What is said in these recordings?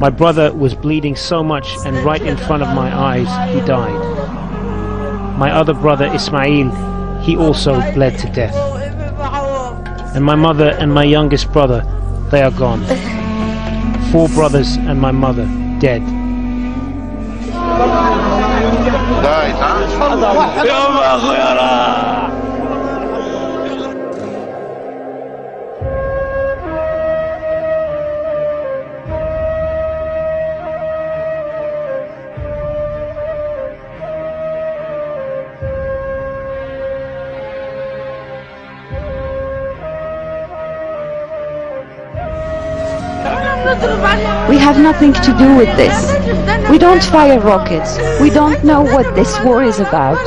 My brother was bleeding so much and right in front of my eyes he died. My other brother Ismail, he also bled to death. And my mother and my youngest brother, they are gone. Four brothers and my mother, dead. Daj, tak? We have nothing to do with this. We don't fire rockets. We don't know what this war is about.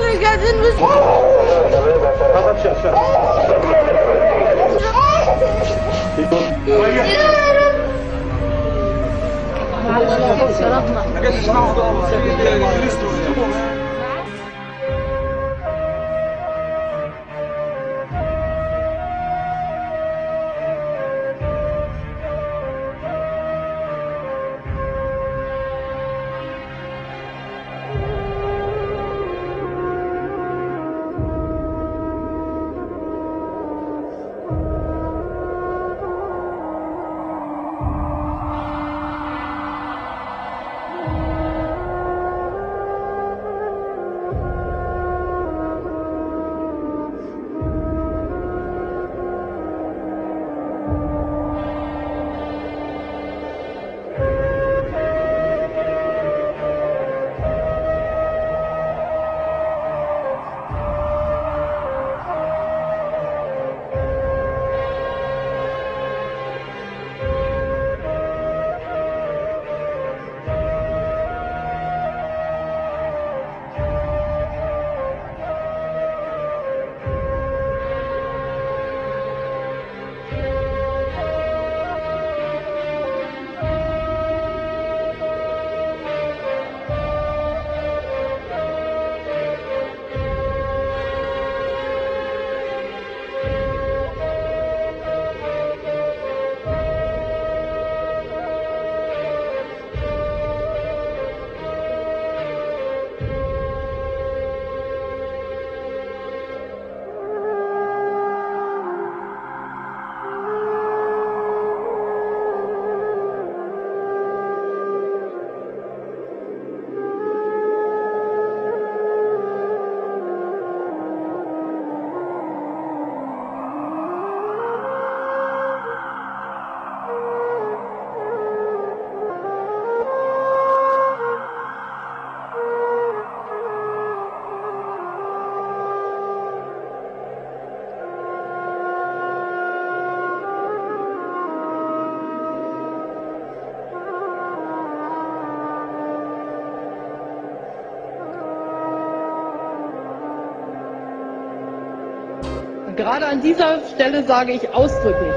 Und gerade an dieser Stelle sage ich ausdrücklich,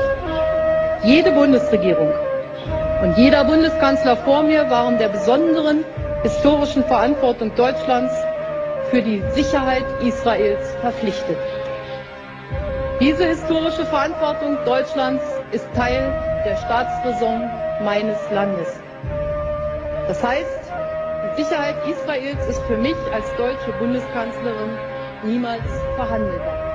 jede Bundesregierung und jeder Bundeskanzler vor mir waren der besonderen historischen Verantwortung Deutschlands für die Sicherheit Israels verpflichtet. Diese historische Verantwortung Deutschlands ist Teil der Staatsräson meines Landes. Das heißt, die Sicherheit Israels ist für mich als deutsche Bundeskanzlerin niemals verhandelbar.